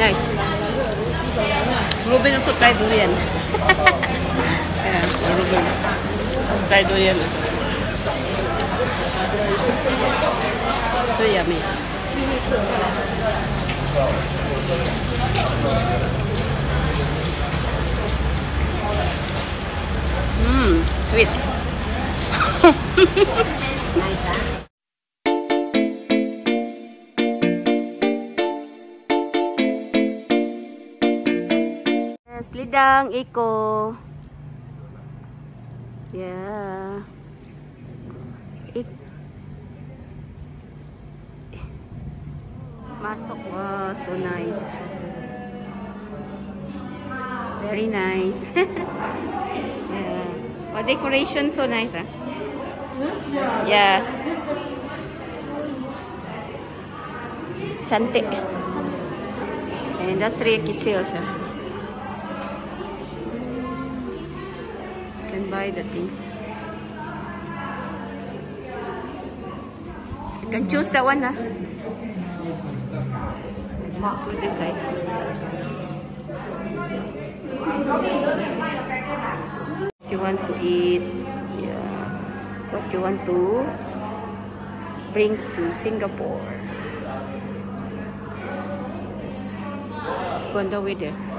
Nice. Ruben also try durian. yeah, Ruben. Try durian also. So yummy. Mmm, sweet. yes, lidang iko. Yeah. Ik Masok. Wow, so nice. Very nice. yeah. Oh, decoration so nice, ah. Yeah. Cantik. Industry kisil siya. Buy the things. You can choose that one, ah. Put this side. you want to eat, yeah, what you want to bring to Singapore. Yes. Go on the way there.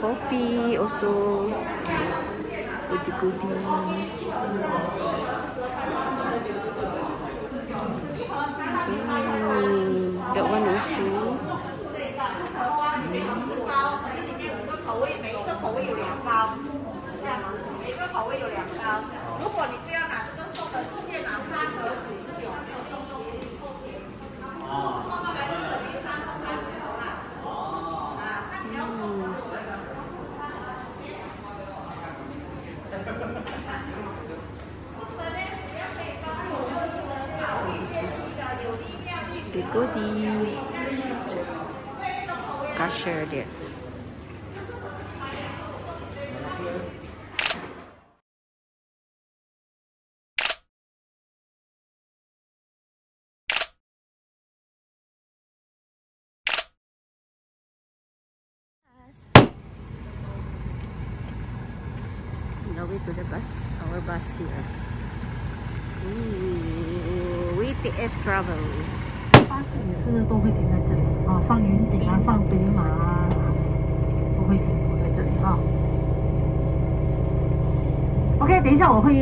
Coffee also. Goody goody. Mm, that one also. 口味每一个口味有两包，这样子，每个口味有两包。如果你不要拿这个送的，直接拿三盒九十九，没有送东西扣钱。哦。 The goodie. Cashier there. The way to the bus, our bus here. Ooh, WTS travel. 巴士也是都会停在这里啊，放云锦啊，放北马啊，都会停泊在这里啊。OK，等一下我会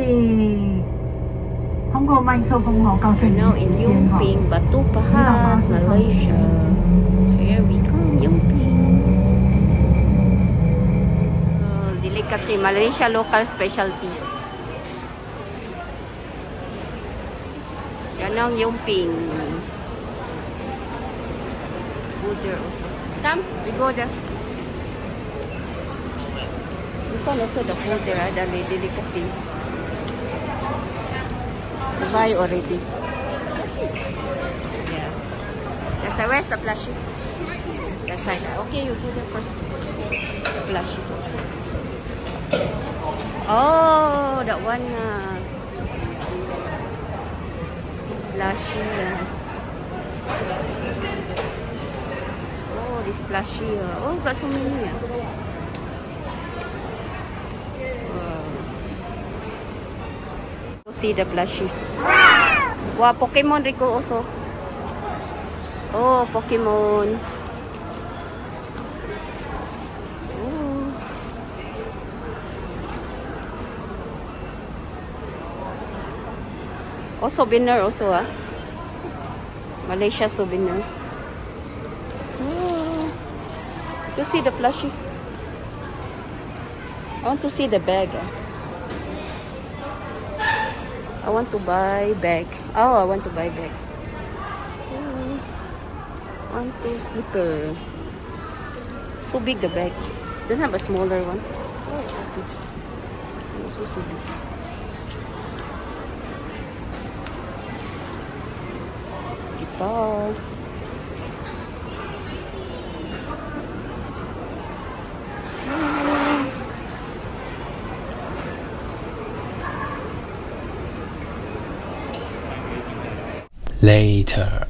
通过麦克风哦，告诉 We're 你 now in 时间哈。 Yumping, Batu Pahat, Malaysia. Here we come, Yumping. Oh, delicacy, Malaysia local specialty. Yan ang Yumping. There also. Come, we go there. This one also the food there, the delicacy. We buy already. Yeah. That's why, where's the plushie? That side. Okay, you go there first. The plushie. Oh, that one. Uh, plushie. Uh. Oh, this plushie. Uh. Oh, got so many. Uh. Wow. See the plushie. Wow, Pokemon Rico also. Oh, Pokemon. Ooh. Oh, souvenir also ah. Malaysia souvenir. To see the plushie. I want to see the bag. I want to buy bag. Oh, I want to buy bag. Hmm. Oh. Want to slipper. So big the bag. Don't have a smaller one. Oh, so big. So, so big. Guitar. Later.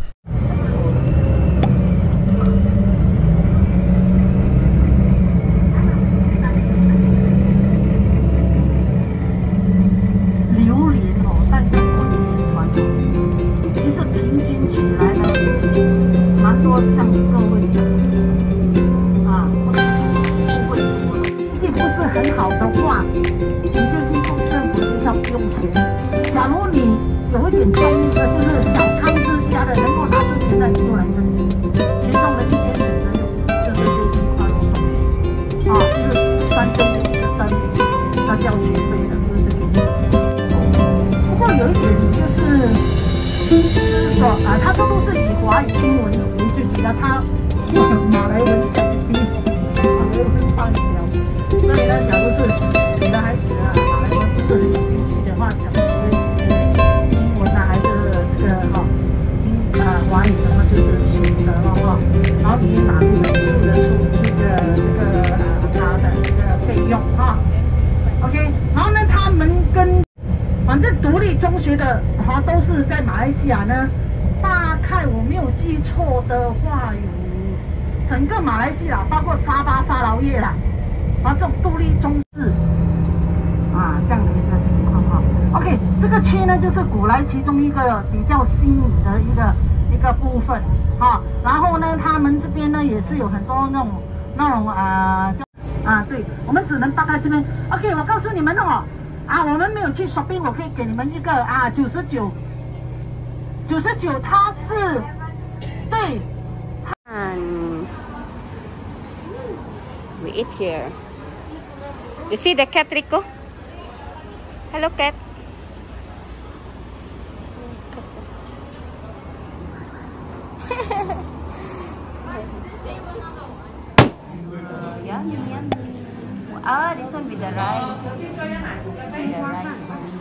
这个区呢就是古来其中一个比较新颖的一个一个部分啊。然后呢，他们这边呢也是有很多那种那种啊。啊，对，我们只能大概这边。OK，我告诉你们哦，啊，我们没有去 shopping，我可以给你们一个啊，九十九，九十九，它是对嗯 we eat here. You see the cat, Rico? Hello, cat. yummy, yummy. Ah, this one with the rice. With the rice.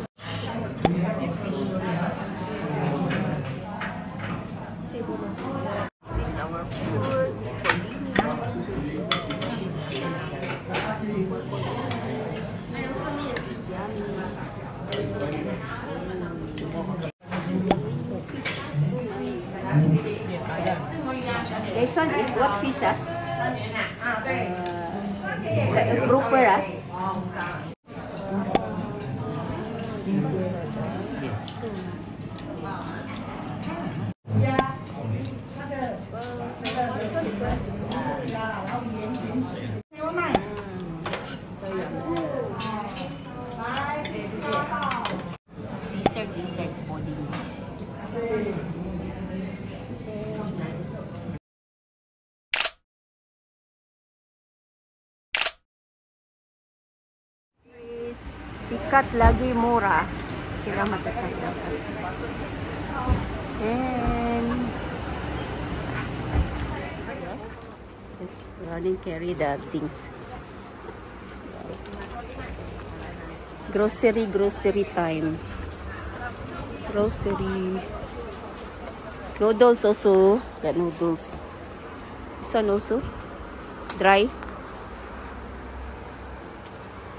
rupa lah tikat lagi murah. Sila matatak And running carry the things. Grocery, grocery time. Grocery. Noodles also. Got noodles. This one also. Dry.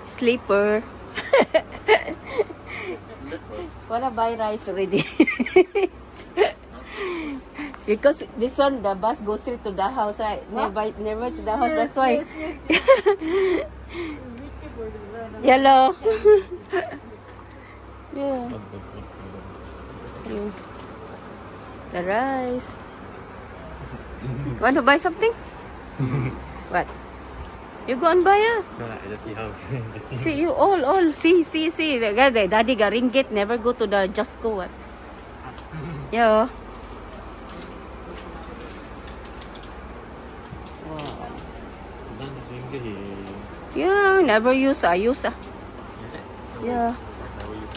Sleeper. Wanna buy rice already. because this one the bus goes straight to the house, right? Never never to the house, that's why. Yellow. yeah. Yeah. The rice. Want to buy something? what? You go and buy ah. No, I just see how. just see. See you all, all see, see, see. The guy, the daddy got ringgit, never go to the just go what. Oh. Wow. Yeah, never use. I use ah. Yeah. Never use.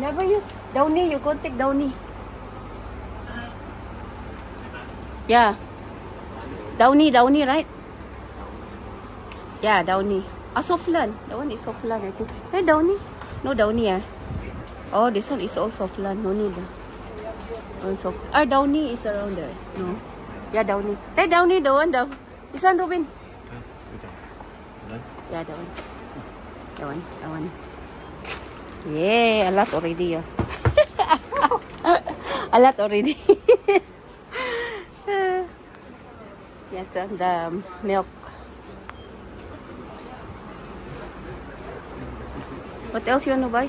Never use. Downy, you go take Downy. Yeah. Downy, Downy, right? Yeah, Downy. Ah, Softland. That one is Softland, I think. Hey, Downy. No Downy, ah. Oh, this one is all Softland. No need, ah. Oh, soft. Ah, Downy is around there. No. Yeah, Downy. Hey, Downy, the one, the... This one, Robin. One? Yeah, that one. That one. That one. Yeah, a lot already. Yeah. A lot already. That's on the milk. What else you want to buy?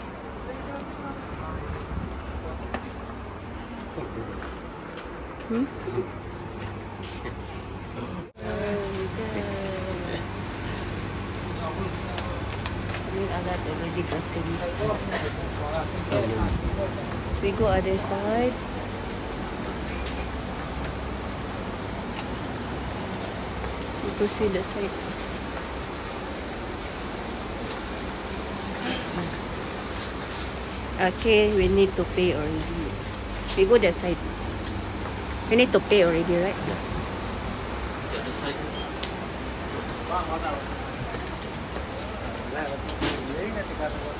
Hmm? I mean, a lot already kasi. We go other side. We go see the side. Okay, we need to pay already. We go that side. We need to pay already, right? The other side.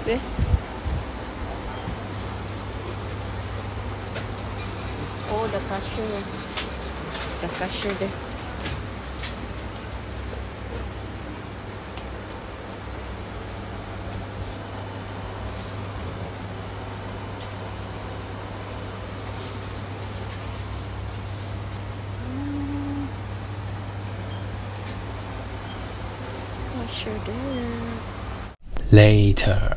Where? Oh, the cashier. The cashier there. sure do. Later.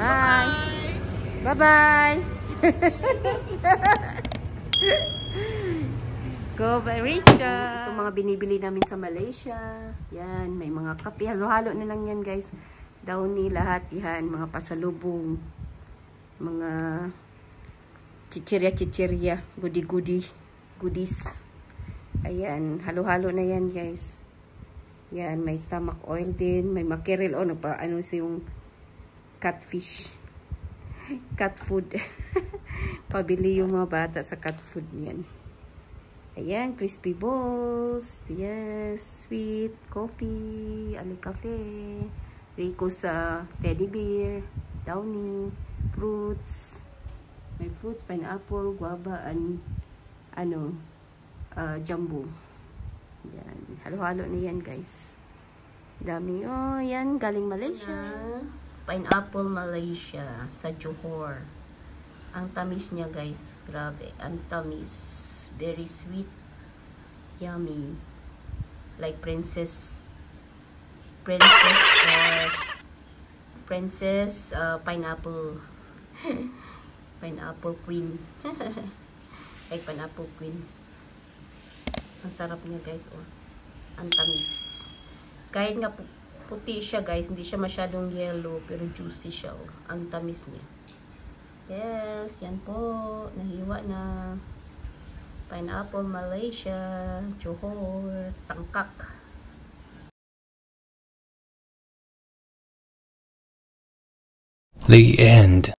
Bye! Bye-bye! Go by Richa! Itong mga binibili namin sa Malaysia. Yan, may mga kape. Halo-halo na lang yan guys. Downy lahat yan. Mga pasalubong. Mga chichirya-chichirya. Goody-goody. Goodies. Ayan, halo-halo na yan guys. Yan, may stomach oil din. May mackerel. O, ano pa, ano sa yung catfish. Cat food. Pabili yung mga bata sa cat food yan. Ayan, crispy balls. Yes, sweet coffee, ali cafe. Rico sa teddy bear, downy, fruits. May fruits, pineapple, guava, and ano, uh, jumbo. Yan. Halo-halo na yan, guys. Dami. Oh, yan. Galing Malaysia. Pineapple Malaysia sa Johor. Ang tamis niya, guys. Grabe. Ang tamis. Very sweet. Yummy. Like princess princess or princess uh, pineapple pineapple queen like pineapple queen ang sarap niya guys oh ang tamis kahit nga pu puti siya guys. Hindi siya masyadong yellow pero juicy siya oh. Ang tamis niya. Yes yan po. Nahiwa na. Pineapple Malaysia Johor tangkak. The end.